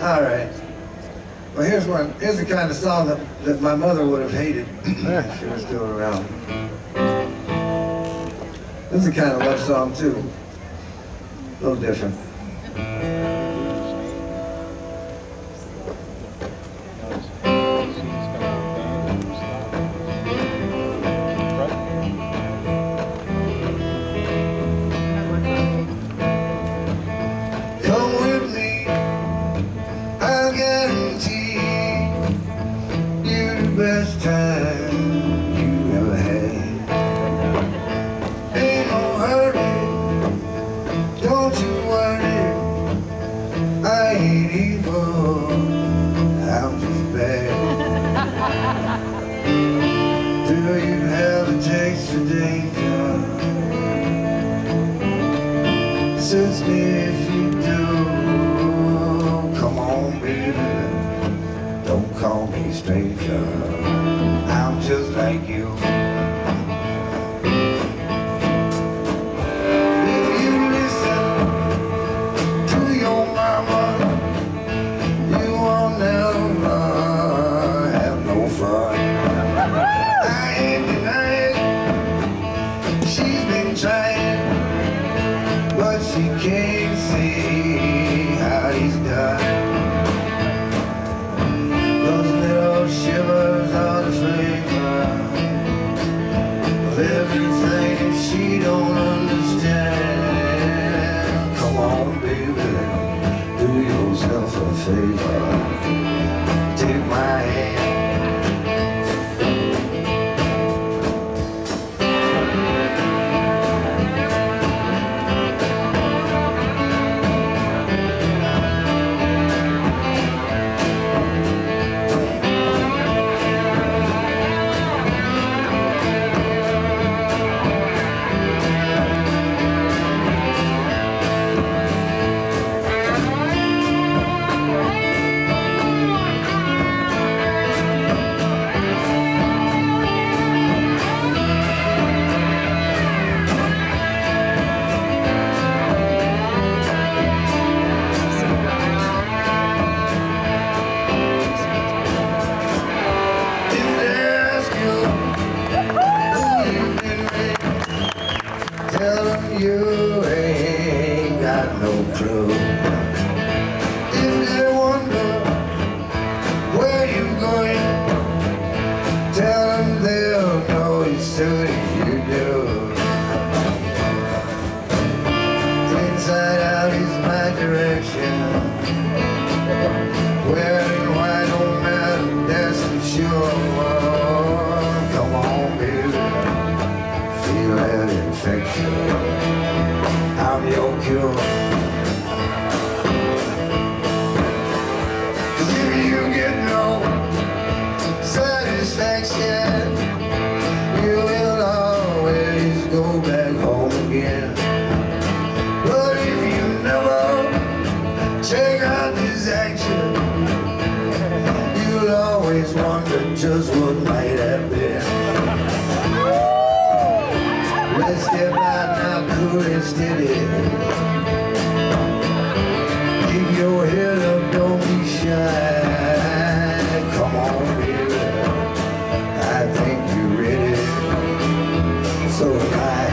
All right. Well, here's one. Here's the kind of song that, that my mother would have hated if she was still around. This is a kind of love song, too. A little different. Guarantee you the best time you ever had. Ain't no hurry, don't you worry. I ain't evil, I'm just bad. Do you have a taste for danger? Suits me if you do. Stranger. I'm just like you. If you listen to your mama, you will never have no fun. I denying she's been trying but she can't see yourself a favor. Take my you ain't got no clue. If they wonder where you're going, tell them they'll know as soon as you do. Inside out is my direction. Wearing white don't matter, that's for sure. Come on, baby, feel that infection. city. Keep your head up, don't be shy. Come on, baby, I think you're ready. So high.